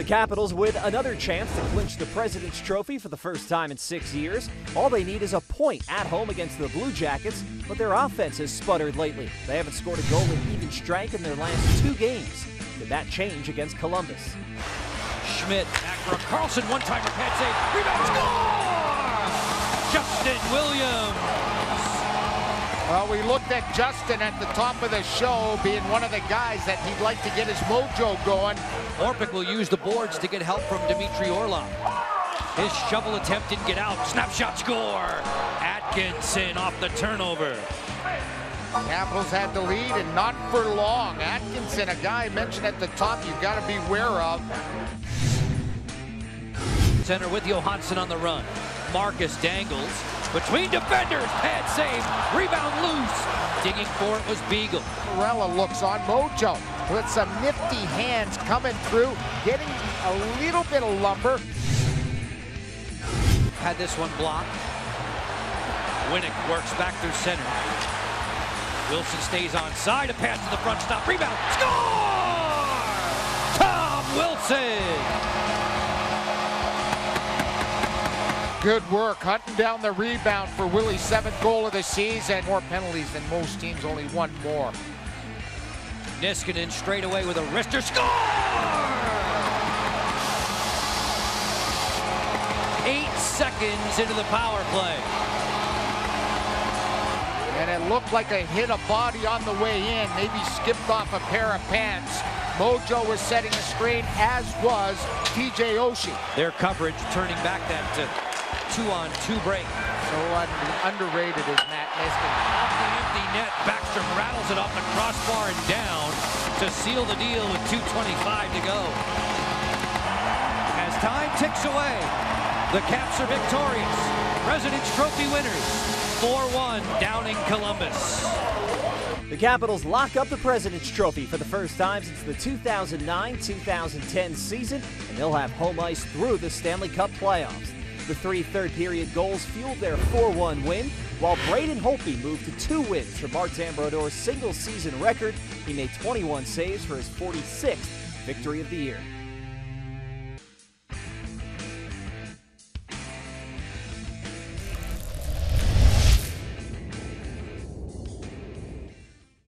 The Capitals with another chance to clinch the President's Trophy for the first time in six years. All they need is a point at home against the Blue Jackets, but their offense has sputtered lately. They haven't scored a goal in even strength in their last two games. Did that change against Columbus? Schmidt back Carlson one-timer pad save. Rebound score! Justin Williams. Well, we looked at Justin at the top of the show being one of the guys that he'd like to get his mojo going. Orpik will use the boards to get help from Dmitry Orlov. His shovel attempt didn't get out. Snapshot score. Atkinson off the turnover. Capitals had the lead and not for long. Atkinson, a guy mentioned at the top you've got to be aware of. Center with Johansson on the run. Marcus dangles. Between defenders, pad save, rebound loose. Digging for it was Beagle. Morella looks on Mojo with some nifty hands coming through, getting a little bit of lumber. Had this one blocked. Winnik works back through center. Wilson stays on side, a pass to the front stop, rebound, score! Tom Wilson! Good work, hunting down the rebound for Willie's seventh goal of the season. More penalties than most teams, only one more. Niskanen straight away with a wrister, score! Eight seconds into the power play. And it looked like a hit a body on the way in, maybe skipped off a pair of pants. Mojo was setting the screen, as was TJ Oshie. Their coverage turning back that uh, two-on-two break. So un underrated is Matt Niskanen. Off the empty net, Backstrom rattles it off the crossbar and down to seal the deal with 2.25 to go. As time ticks away, the Caps are victorious. President's Trophy winners, 4-1 down in Columbus. The Capitals lock up the President's Trophy for the first time since the 2009-2010 season, and they'll have home ice through the Stanley Cup playoffs. The three third period goals fueled their 4 1 win, while Braden Holtby moved to two wins for Martin Brodeur's single season record. He made 21 saves for his 46th victory of the year.